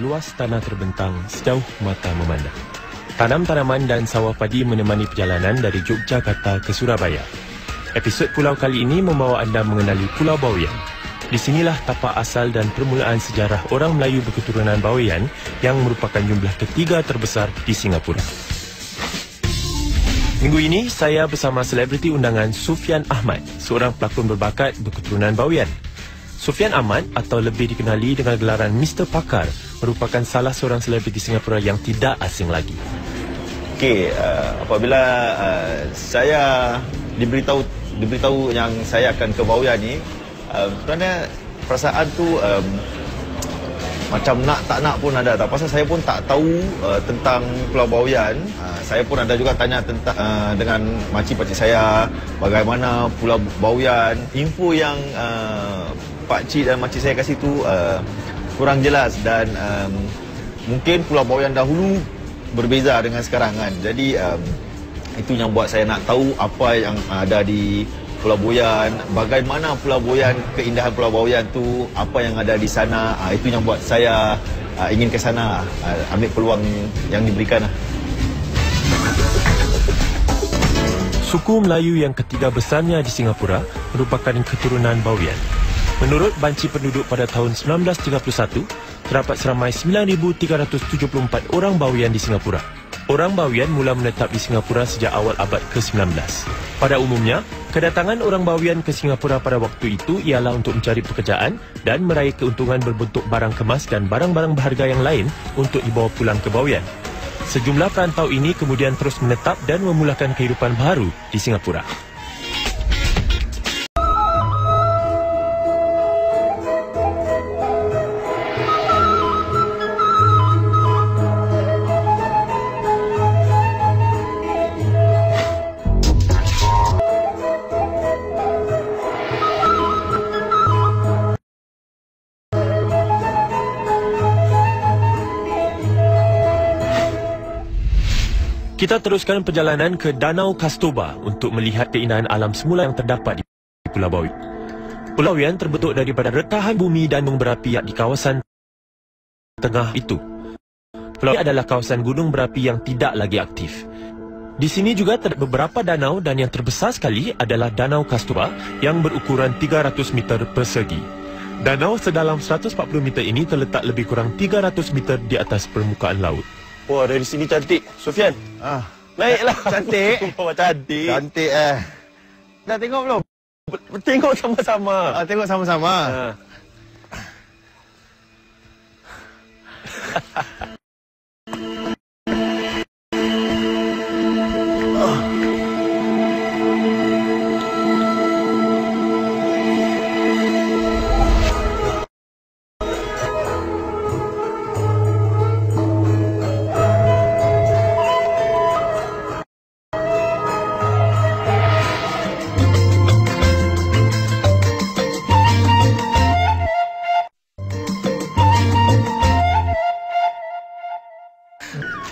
luas tanah terbentang sejauh mata memandang. Tanam tanaman dan sawah padi menemani perjalanan dari Yogyakarta ke Surabaya. Episod pulau kali ini membawa anda mengenali Pulau Bawean. Di sinilah tapak asal dan permulaan sejarah orang Melayu berketurunan Bawean yang merupakan jumlah ketiga terbesar di Singapura. Minggu ini, saya bersama selebriti undangan Sufian Ahmad, seorang pelakon berbakat berketurunan Bawean. Sufian Ahmad atau lebih dikenali dengan gelaran Mr. Pakar merupakan salah seorang selebriti Singapura yang tidak asing lagi. Okey, uh, apabila uh, saya diberitahu diberitahu yang saya akan ke Bawean ni, uh, sebenarnya perasaan tu um, macam nak tak nak pun ada tak pasal saya pun tak tahu uh, tentang Pulau Bawean uh, saya pun ada juga tanya tentang uh, dengan makcik pakcik saya bagaimana Pulau Bawean info yang uh, pak cik dan makcik saya kasih tu uh, kurang jelas dan um, mungkin Pulau Bawean dahulu berbeza dengan sekarang kan jadi um, itu yang buat saya nak tahu apa yang ada di Pulau Boyan, bagaimana Pulau Boyan, keindahan Pulau Boyan tu, apa yang ada di sana, uh, itu yang buat saya uh, ingin ke sana, uh, ambil peluang yang diberikan. Lah. Suku Melayu yang ketiga besarnya di Singapura merupakan keturunan Bawean. Menurut banci penduduk pada tahun 1931, terdapat seramai 9,374 orang Bawean di Singapura. Orang Bawean mula menetap di Singapura sejak awal abad ke-19. Pada umumnya, kedatangan orang Bawean ke Singapura pada waktu itu ialah untuk mencari pekerjaan dan meraih keuntungan berbentuk barang kemas dan barang-barang berharga yang lain untuk dibawa pulang ke Bawean. Sejumlah perantau ini kemudian terus menetap dan memulakan kehidupan baru di Singapura. Kita teruskan perjalanan ke Danau Kastoba untuk melihat keindahan alam semula yang terdapat di Pulau Bawi. Pulau Bawean terbentuk daripada retahan bumi dan gunung berapi di kawasan tengah itu. Pulau ini adalah kawasan gunung berapi yang tidak lagi aktif. Di sini juga terdapat beberapa danau dan yang terbesar sekali adalah Danau Kastoba yang berukuran 300 meter persegi. Danau sedalam 140 meter ini terletak lebih kurang 300 meter di atas permukaan laut. Wah, dari sini cantik. Sofian. Ah. Naiklah. Cantik. Wah, cantik. Cantik eh. Dah tengok belum? Tengok sama-sama. Ah, tengok sama-sama. Ha.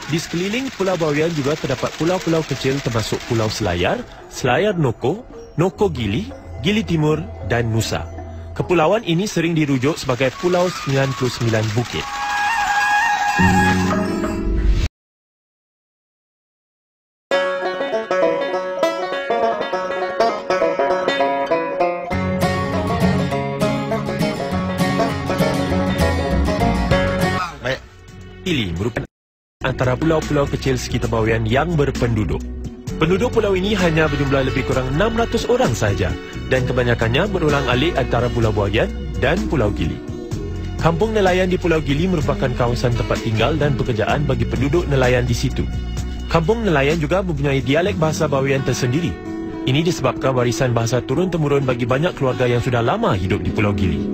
Di sekeliling Pulau Bawean juga terdapat pulau-pulau kecil termasuk Pulau Selayar, Selayar Noko, Noko Gili, Gili Timur dan Nusa. Kepulauan ini sering dirujuk sebagai Pulau 99 Bukit. Baik. Antara pulau-pulau kecil sekitar Bawean yang berpenduduk. Penduduk pulau ini hanya berjumlah lebih kurang 600 orang sahaja dan kebanyakannya berulang alik antara Pulau Bawean dan Pulau Gili. Kampung nelayan di Pulau Gili merupakan kawasan tempat tinggal dan pekerjaan bagi penduduk nelayan di situ. Kampung nelayan juga mempunyai dialek bahasa Bawean tersendiri. Ini disebabkan warisan bahasa turun-temurun bagi banyak keluarga yang sudah lama hidup di Pulau Gili.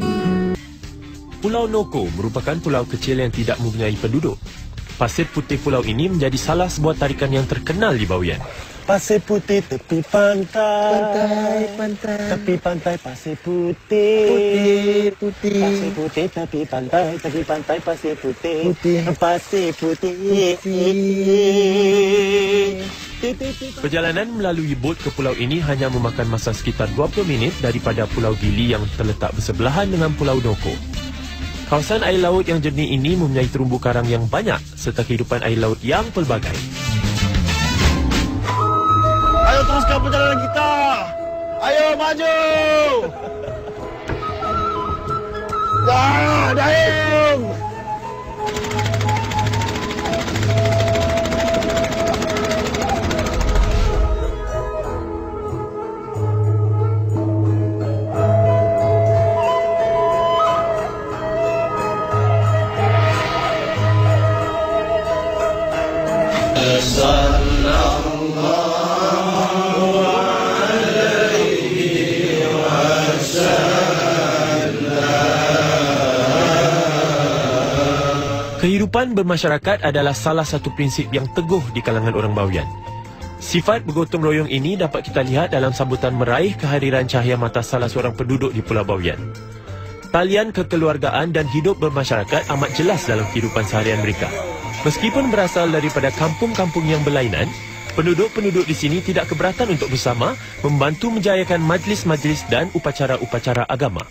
Pulau Noko merupakan pulau kecil yang tidak mempunyai penduduk pasir putih pulau ini menjadi salah sebuah tarikan yang terkenal di Bawean. Pasir putih tepi pantai, pantai, pantai. tepi pantai pasir putih, Putih, putih. pasir putih tepi pantai, tepi pantai pasir putih, Putih. pasir putih. Perjalanan melalui bot ke pulau ini hanya memakan masa sekitar 20 minit daripada Pulau Gili yang terletak bersebelahan dengan Pulau Noko. Kawasan air laut yang jernih ini mempunyai terumbu karang yang banyak serta kehidupan air laut yang pelbagai. Ayo teruskan perjalanan kita. Ayo maju. Dah, Daim. Kehidupan bermasyarakat adalah salah satu prinsip yang teguh di kalangan orang Bawian. Sifat bergotong royong ini dapat kita lihat dalam sambutan meraih kehadiran cahaya mata salah seorang penduduk di Pulau Bawian. Talian kekeluargaan dan hidup bermasyarakat amat jelas dalam kehidupan seharian mereka. Meskipun berasal daripada kampung-kampung yang berlainan, penduduk-penduduk di sini tidak keberatan untuk bersama membantu menjayakan majlis-majlis dan upacara-upacara agama.